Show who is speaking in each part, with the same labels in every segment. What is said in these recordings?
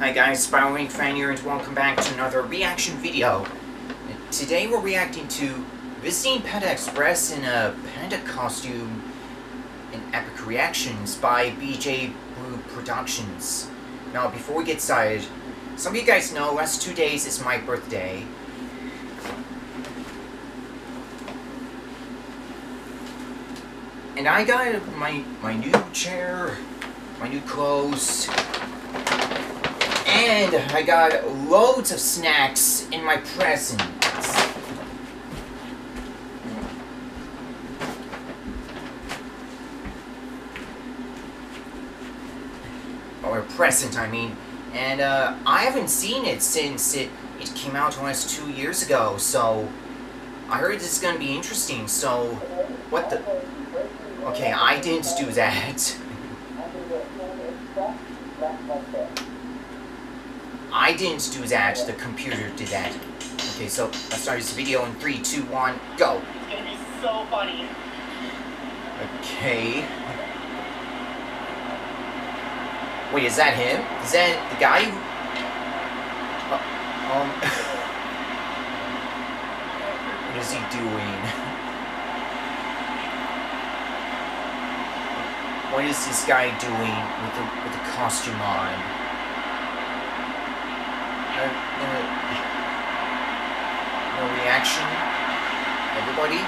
Speaker 1: Hi guys, SpyroLink Fan here and welcome back to another reaction video. Today we're reacting to Visiting Panda Express in a panda costume in Epic Reactions by BJ Blue Productions. Now before we get started, some of you guys know last two days is my birthday. And I got my my new chair, my new clothes, and I got loads of snacks in my presents. Or present, I mean. And uh, I haven't seen it since it, it came out almost two years ago, so I heard this is to be interesting, so what the... Okay, I didn't do that. I didn't do that, the computer did that. Okay, so let's start this video in 3, 2, 1, go!
Speaker 2: It's gonna be so funny.
Speaker 1: Okay. Wait, is that him? Is that the guy who... Uh, um... what is he doing? What is this guy doing with the, with the costume on? No, no, reaction? Everybody?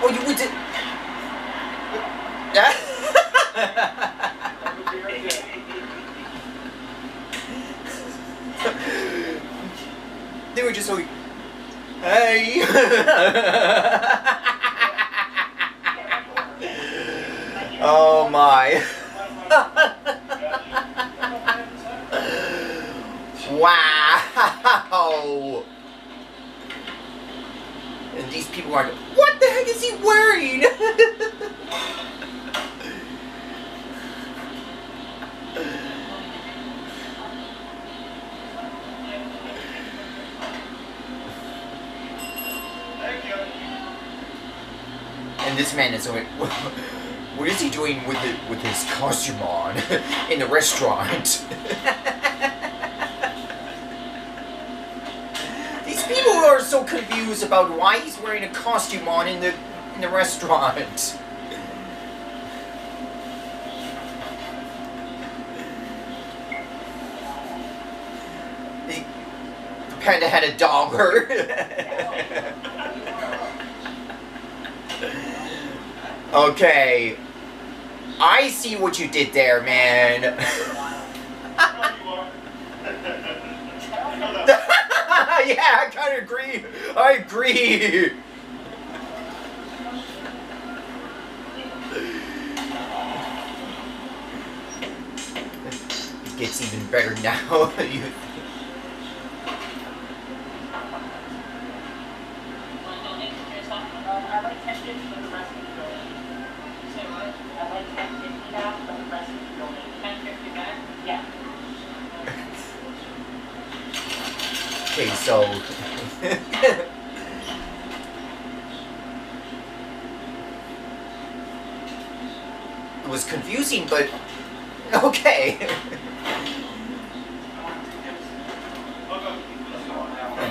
Speaker 1: Oh, you would they were just like, hey. oh my. Wow. And these people are, like, what the heck is he wearing? and this man is like, what is he doing with it with his costume on in the restaurant? These people are so confused about why he's wearing a costume on in the in the restaurant. The panda had a dollar. okay. I see what you did there, man. yeah, I kind of agree. I agree. It gets even better now. you
Speaker 2: I like 10 fifty now for the rest of the building. 10 fifty back? Yeah.
Speaker 1: Okay, so it was confusing, but okay.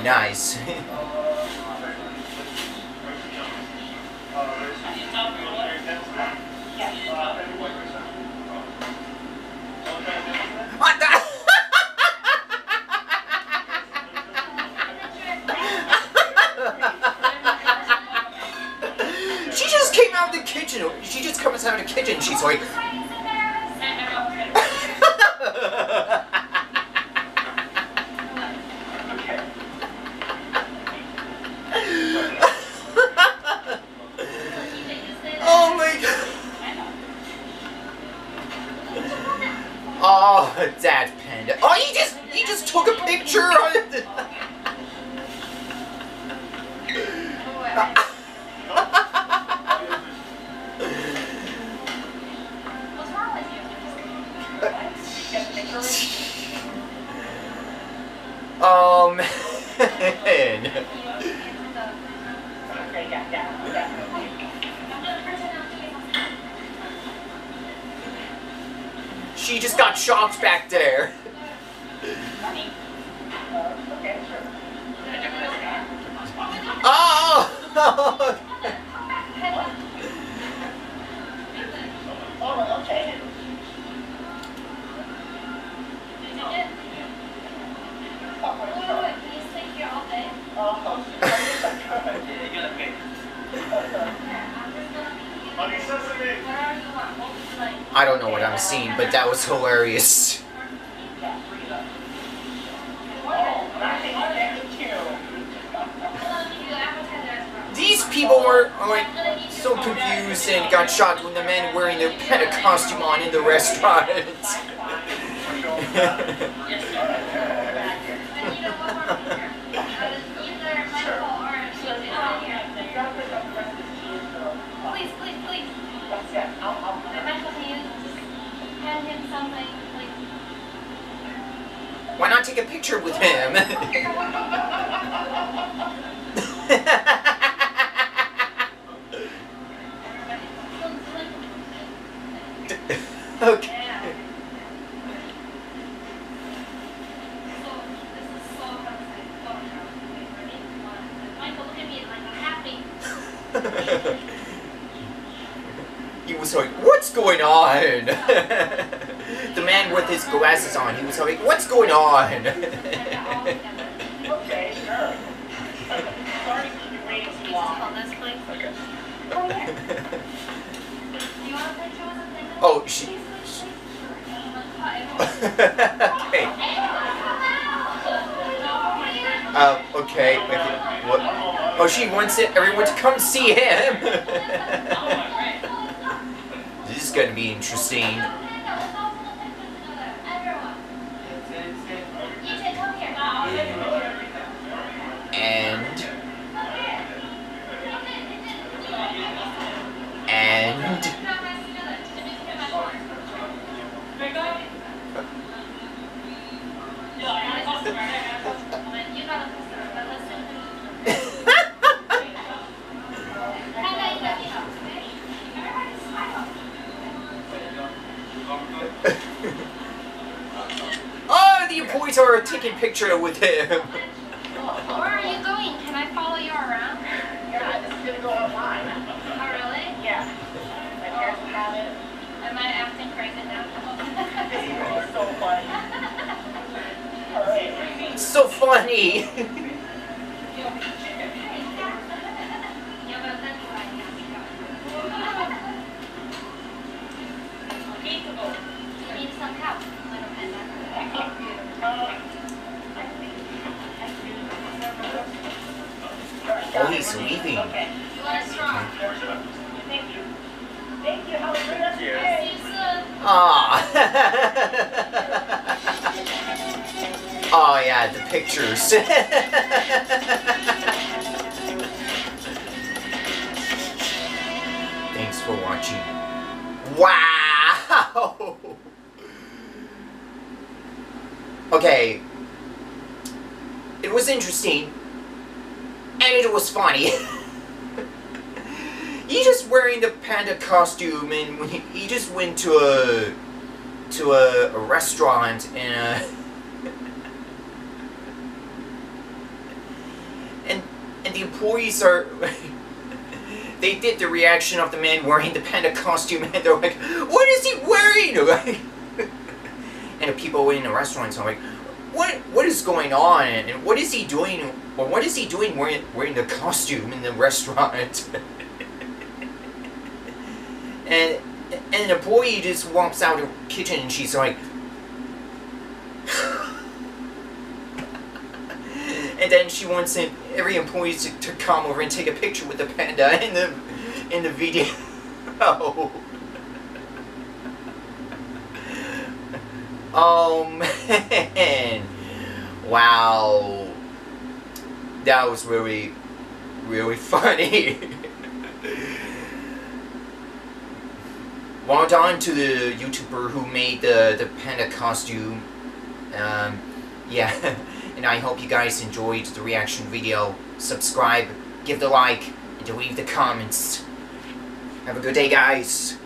Speaker 1: nice. of kitchen. She's like, oh my god. Oh, Dad panda. Oh, he just he just took a picture
Speaker 2: oh,
Speaker 1: she just got shocked back there.
Speaker 2: Uh!
Speaker 1: Oh, don't know what I'm seeing, but that was hilarious.
Speaker 2: nothing, thank you.
Speaker 1: These people were like so confused and got shocked when the man wearing the panda costume on in the restaurant.
Speaker 3: me like I'm happy.
Speaker 1: he was like, "What's going on?" the man with his glasses on, he was like, "What's going on?"
Speaker 3: And they're all together.
Speaker 2: Okay, sure. Sorry to keep you waiting too
Speaker 3: Please
Speaker 2: long.
Speaker 3: hold this, please.
Speaker 2: Okay.
Speaker 3: Do you want a picture with something?
Speaker 1: Oh, she-.
Speaker 3: Sure.
Speaker 1: okay. Uh, okay. okay. What? Oh, she wants it, everyone to come see him. this is gonna be interesting. Oh, the employees are taking picture with him.
Speaker 3: Where are you going? Can I follow you around?
Speaker 2: Yeah, this is gonna go online.
Speaker 3: Oh, really?
Speaker 2: Yeah. My parents will have it.
Speaker 3: Am I acting crazy now?
Speaker 2: This is gonna be so funny. Alright.
Speaker 1: It's so funny.
Speaker 3: Ja, men den tror jag är ganska You need some help, little panda.
Speaker 1: Oh, he's leaving.
Speaker 2: Okay.
Speaker 3: You want a straw?
Speaker 2: Thank you. Thank you. Have
Speaker 1: Ah. oh yeah, the pictures. Thanks for watching. Wow. Okay. It was interesting. And it was funny. He just wearing the panda costume and he, just went to a to a, a restaurant and uh and and the employees are they did the reaction of the man wearing the panda costume and they're like what is he wearing? And the people in the restaurants are like what what is going on? And what is he doing? Or what is he doing wearing wearing the costume in the restaurant and and an employee just walks out of the kitchen and she's like and then she wants every employee to, to come over and take a picture with the panda in the in the video. Oh. oh man. Wow. That was really really funny well done to the YouTuber who made the, the panda costume. Um, yeah, and I hope you guys enjoyed the reaction video. Subscribe, give the like, and leave the comments. Have a good day, guys.